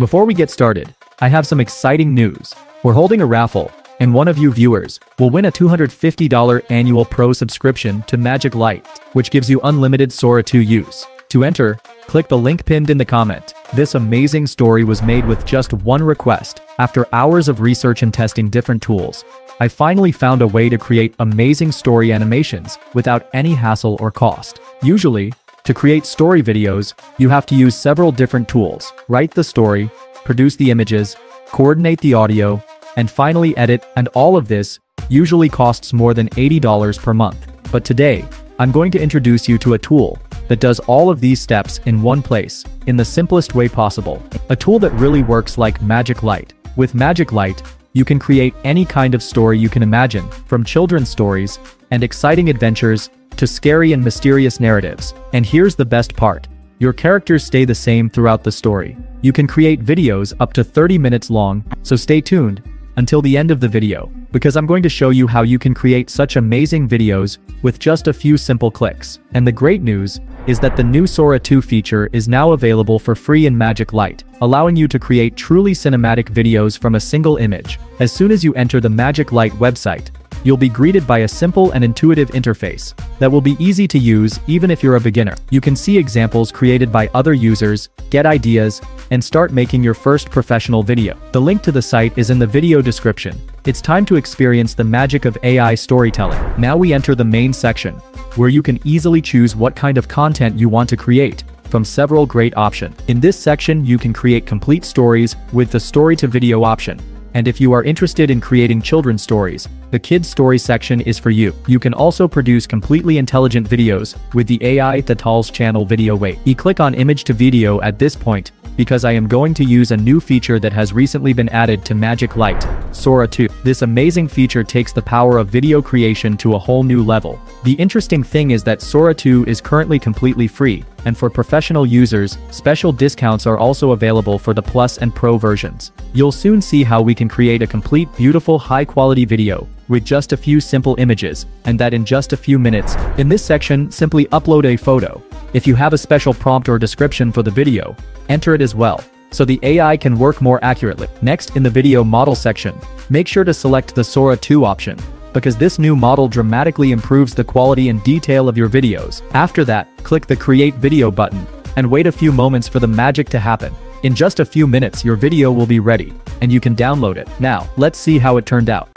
Before we get started, I have some exciting news. We're holding a raffle, and one of you viewers will win a $250 annual pro subscription to Magic Light, which gives you unlimited Sora 2 use. To enter, click the link pinned in the comment. This amazing story was made with just one request. After hours of research and testing different tools, I finally found a way to create amazing story animations without any hassle or cost. Usually, to create story videos, you have to use several different tools. Write the story, produce the images, coordinate the audio, and finally edit, and all of this usually costs more than $80 per month. But today, I'm going to introduce you to a tool that does all of these steps in one place, in the simplest way possible. A tool that really works like Magic Light. With Magic Light, you can create any kind of story you can imagine, from children's stories and exciting adventures to scary and mysterious narratives. And here's the best part. Your characters stay the same throughout the story. You can create videos up to 30 minutes long, so stay tuned until the end of the video, because I'm going to show you how you can create such amazing videos with just a few simple clicks. And the great news is that the new Sora 2 feature is now available for free in Magic Light, allowing you to create truly cinematic videos from a single image. As soon as you enter the Magic Light website, you'll be greeted by a simple and intuitive interface that will be easy to use even if you're a beginner. You can see examples created by other users, get ideas, and start making your first professional video. The link to the site is in the video description. It's time to experience the magic of AI storytelling. Now we enter the main section, where you can easily choose what kind of content you want to create from several great options. In this section you can create complete stories with the story to video option, and if you are interested in creating children's stories, the Kids Story section is for you. You can also produce completely intelligent videos with the AI Thatal's channel Video Wait. You click on image to video at this point, because I am going to use a new feature that has recently been added to Magic Light, Sora 2. This amazing feature takes the power of video creation to a whole new level. The interesting thing is that Sora 2 is currently completely free, and for professional users, special discounts are also available for the Plus and Pro versions. You'll soon see how we can create a complete beautiful high-quality video with just a few simple images, and that in just a few minutes. In this section, simply upload a photo. If you have a special prompt or description for the video, enter it as well, so the AI can work more accurately. Next in the video model section, make sure to select the Sora 2 option, because this new model dramatically improves the quality and detail of your videos. After that, click the create video button, and wait a few moments for the magic to happen. In just a few minutes your video will be ready, and you can download it. Now, let's see how it turned out.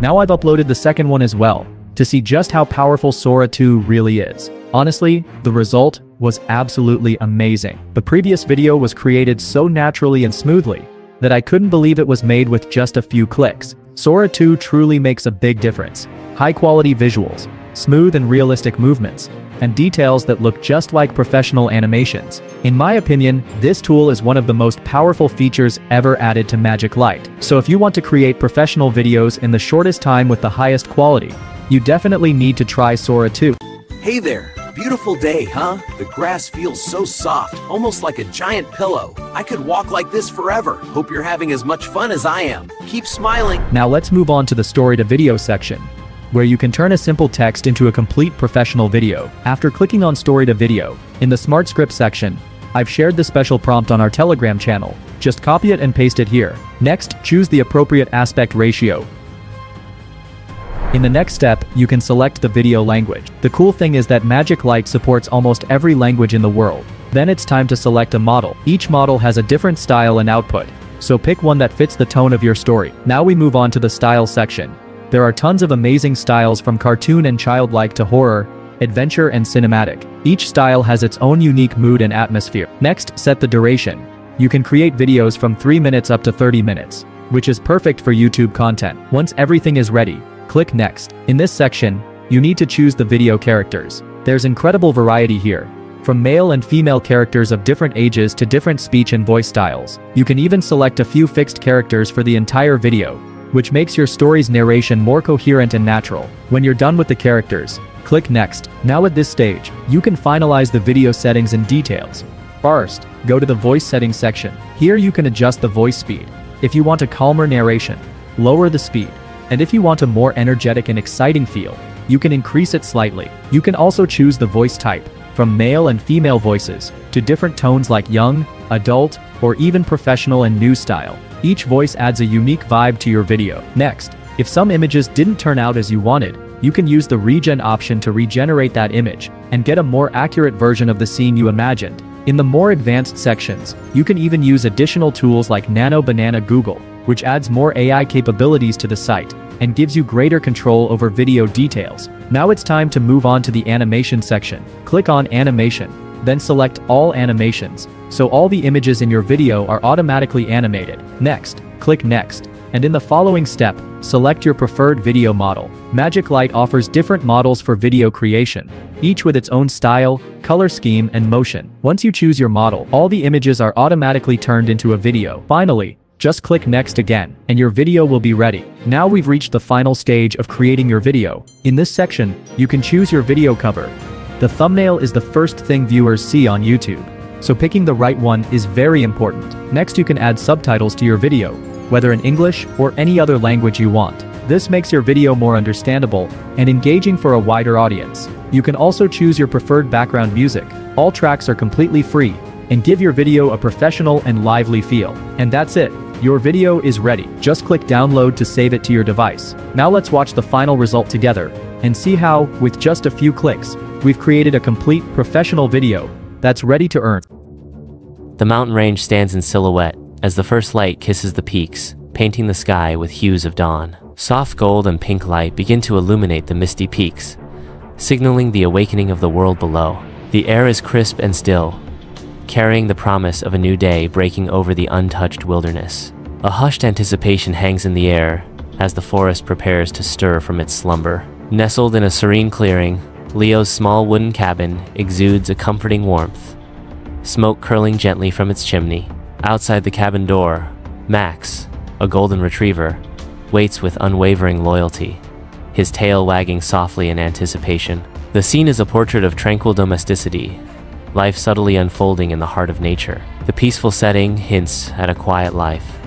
Now I've uploaded the second one as well, to see just how powerful Sora 2 really is. Honestly, the result was absolutely amazing. The previous video was created so naturally and smoothly that I couldn't believe it was made with just a few clicks. Sora 2 truly makes a big difference. High quality visuals, smooth and realistic movements, and details that look just like professional animations. In my opinion, this tool is one of the most powerful features ever added to Magic Light. So if you want to create professional videos in the shortest time with the highest quality, you definitely need to try Sora 2. Hey there, beautiful day, huh? The grass feels so soft, almost like a giant pillow. I could walk like this forever. Hope you're having as much fun as I am. Keep smiling. Now let's move on to the story to video section where you can turn a simple text into a complete professional video. After clicking on Story to Video, in the Smart Script section, I've shared the special prompt on our Telegram channel. Just copy it and paste it here. Next, choose the appropriate aspect ratio. In the next step, you can select the video language. The cool thing is that Magic Light supports almost every language in the world. Then it's time to select a model. Each model has a different style and output, so pick one that fits the tone of your story. Now we move on to the style section. There are tons of amazing styles from cartoon and childlike to horror, adventure and cinematic. Each style has its own unique mood and atmosphere. Next, set the duration. You can create videos from 3 minutes up to 30 minutes, which is perfect for YouTube content. Once everything is ready, click Next. In this section, you need to choose the video characters. There's incredible variety here, from male and female characters of different ages to different speech and voice styles. You can even select a few fixed characters for the entire video, which makes your story's narration more coherent and natural. When you're done with the characters, click Next. Now at this stage, you can finalize the video settings and details. First, go to the voice settings section. Here you can adjust the voice speed. If you want a calmer narration, lower the speed. And if you want a more energetic and exciting feel, you can increase it slightly. You can also choose the voice type, from male and female voices, to different tones like young, adult, or even professional and new style. Each voice adds a unique vibe to your video. Next, if some images didn't turn out as you wanted, you can use the regen option to regenerate that image and get a more accurate version of the scene you imagined. In the more advanced sections, you can even use additional tools like Nano Banana Google, which adds more AI capabilities to the site and gives you greater control over video details. Now it's time to move on to the animation section. Click on animation, then select all animations, so all the images in your video are automatically animated. Next, click next, and in the following step, select your preferred video model. Magic Light offers different models for video creation, each with its own style, color scheme, and motion. Once you choose your model, all the images are automatically turned into a video. Finally, just click next again, and your video will be ready. Now we've reached the final stage of creating your video. In this section, you can choose your video cover. The thumbnail is the first thing viewers see on YouTube, so picking the right one is very important. Next you can add subtitles to your video, whether in English or any other language you want. This makes your video more understandable and engaging for a wider audience. You can also choose your preferred background music. All tracks are completely free and give your video a professional and lively feel. And that's it. Your video is ready. Just click download to save it to your device. Now let's watch the final result together and see how, with just a few clicks, we've created a complete professional video that's ready to earn. The mountain range stands in silhouette as the first light kisses the peaks, painting the sky with hues of dawn. Soft gold and pink light begin to illuminate the misty peaks, signaling the awakening of the world below. The air is crisp and still, carrying the promise of a new day breaking over the untouched wilderness. A hushed anticipation hangs in the air as the forest prepares to stir from its slumber. Nestled in a serene clearing, Leo's small wooden cabin exudes a comforting warmth, smoke curling gently from its chimney. Outside the cabin door, Max, a golden retriever, waits with unwavering loyalty, his tail wagging softly in anticipation. The scene is a portrait of tranquil domesticity, life subtly unfolding in the heart of nature. The peaceful setting hints at a quiet life,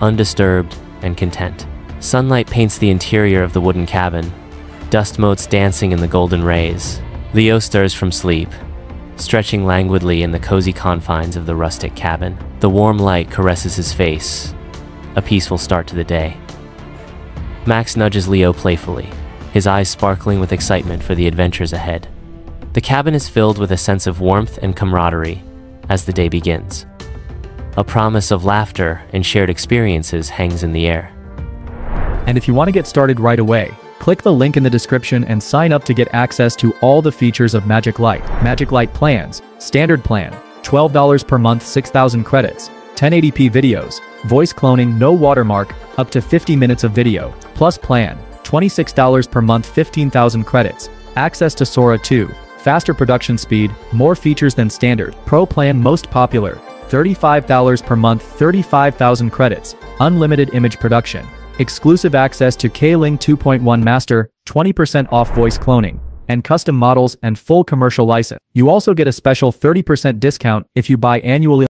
undisturbed and content. Sunlight paints the interior of the wooden cabin, dust motes dancing in the golden rays. Leo stirs from sleep, stretching languidly in the cozy confines of the rustic cabin. The warm light caresses his face, a peaceful start to the day. Max nudges Leo playfully, his eyes sparkling with excitement for the adventures ahead. The cabin is filled with a sense of warmth and camaraderie as the day begins. A promise of laughter and shared experiences hangs in the air. And if you want to get started right away, click the link in the description and sign up to get access to all the features of Magic Light. Magic Light plans, standard plan, $12 per month 6,000 credits, 1080p videos, voice cloning no watermark, up to 50 minutes of video, plus plan, $26 per month 15,000 credits, access to Sora 2, faster production speed, more features than standard, pro plan most popular, $35 per month 35,000 credits, unlimited image production, exclusive access to Kling 2.1 Master, 20% off voice cloning, and custom models and full commercial license. You also get a special 30% discount if you buy annually